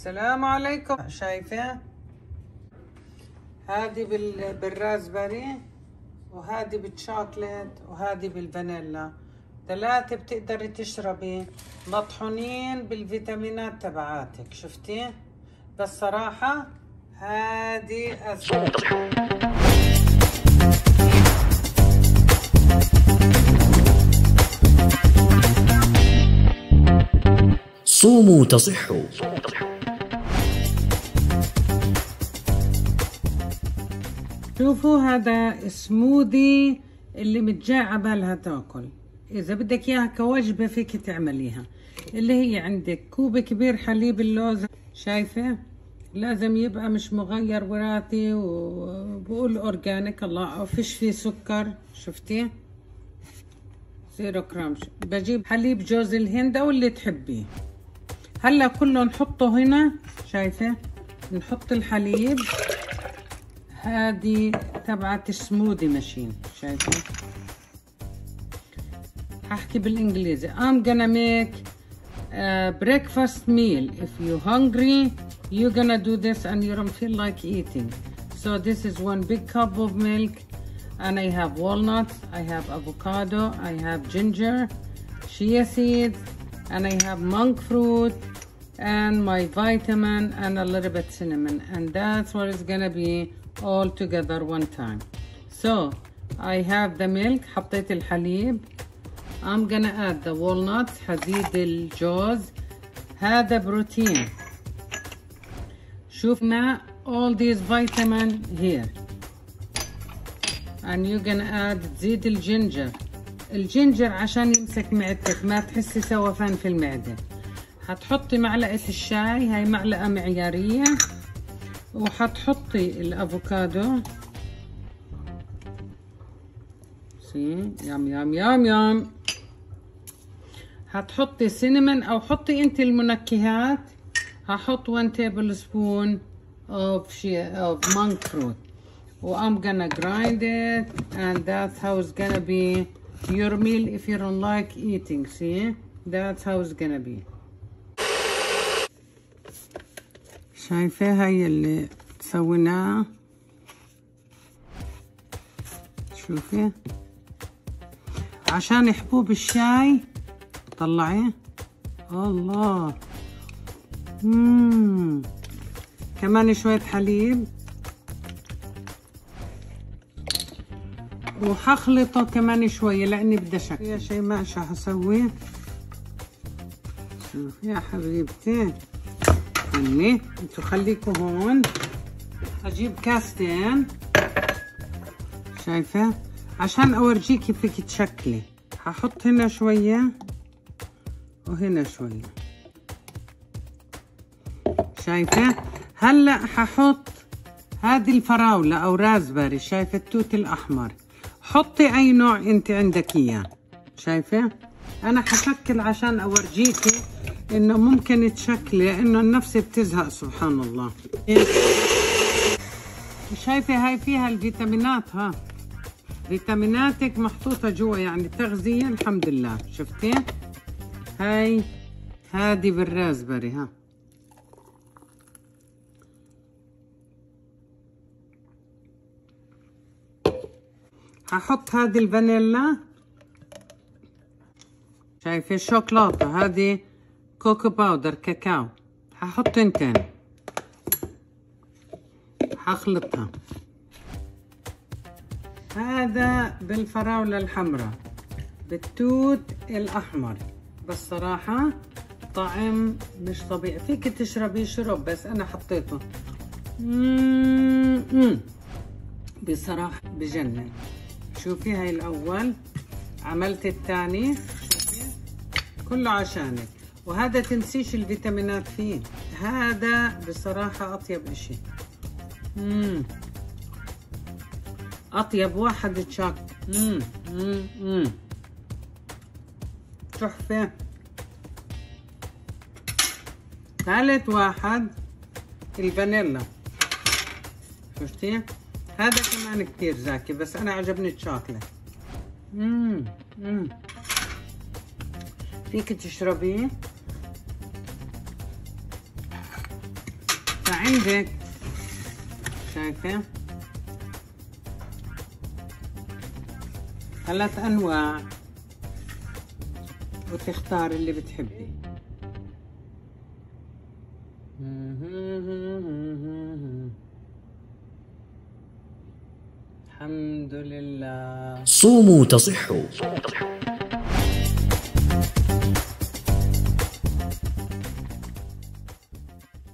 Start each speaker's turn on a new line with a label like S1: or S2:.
S1: السلام عليكم. شايفة؟ هذه بال... بالرازبري وهذه بالشوكليت وهذه بالفانيلا. ثلاثة بتقدري تشربي. مطحونين بالفيتامينات تبعاتك شفتي؟ بس صراحة هذه أسهل.
S2: صوموا تصحوا.
S1: شوفوا هذا سموذي اللي مش جاي عبالها تاكل. إذا بدك إياها كوجبة فيك تعمليها. اللي هي عندك كوب كبير حليب اللوز. شايفة؟ لازم يبقى مش مغير وراثي وبقول organic الله. فيش فيه سكر. شفتي؟ zero gram بجيب حليب جوز الهند أو اللي تحبيه. هلأ كله نحطه هنا. شايفة؟ نحط الحليب. هذه تبعت السموذي ماشين شايفه هحكي بالانجليزي I'm gonna make a breakfast meal if you're hungry you're gonna do this and you don't feel like eating so this is one big cup of milk and I have walnuts I have avocado I have ginger chia seeds and I have monk fruit and my vitamin and a little bit cinnamon and that's what it's gonna be all together one time so I have the milk حطيت الحليب I'm gonna add the walnuts حزيد الجوز هذا بروتين شوف مع all these vitamin here and you're gonna add تزيد الجنجر الجنجر عشان يمسك معدتك ما تحسي سوفان في المعدة هتحطي معلقة الشاي هاي معلقة معيارية. وحتحطي الأفوكادو. see yum yum yum yum. هتحطي cinnamon أو حطي أنت المنكهات. هحط 1 تيبل سبون of شي of monk fruit. و I'm gonna grind it and that's how it's gonna be. Your meal if you don't like eating see? That's how it's gonna be. شايفة هاي اللي سويناه شوفي. عشان حبوب الشاي طلعيه. الله. مم. كمان شوية حليب. وحخلطه كمان شوية لأني بدي شك يا شي ما شو حسوي شوف يا حبيبتي. هني انتو خليكوا هون. هجيب كاستين. شايفة؟ عشان اورجيك كيف فيك تشكلي. هحط هنا شوية وهنا شوية. شايفة؟ هلأ ححط هذه الفراولة أو رازبري شايفة؟ التوت الأحمر. حطي أي نوع أنت عندك إياه. شايفة؟ أنا حشكل عشان أورجيكي إنه ممكن تشكلي لأنه النفس بتزهق سبحان الله. شايفة هاي فيها الفيتامينات ها؟ فيتاميناتك محطوطة جوا يعني تغذية الحمد لله. شفتي؟ هاي هادي بال raspberry ها؟ هحط هذه الفانيلا. شايفة؟ الشوكولاتة هذه cocoa powder كاكاو هحط تنتين هخلطها. هذا بالفراولة الحمراء بالتوت الأحمر. بس صراحة طعم مش طبيعي. فيك تشربي شرب بس أنا حطيته. بصراحة بجنن. شوفي هاي الأول. عملت الثاني. كله عشانك. وهذا تنسيش الفيتامينات فيه. هذا بصراحة أطيب إشي. مم. أطيب واحد تشاك. تحفة. ثالث واحد الفانيلا. شفتي؟ هذا كمان كتير زاكي بس أنا عجبني الشوكولاتة مم. مم. فيك تشربيه؟ عندك. شايفة؟ ثلاث أنواع. وتختار اللي بتحبي. الحمد لله.
S2: صوموا تصحوا.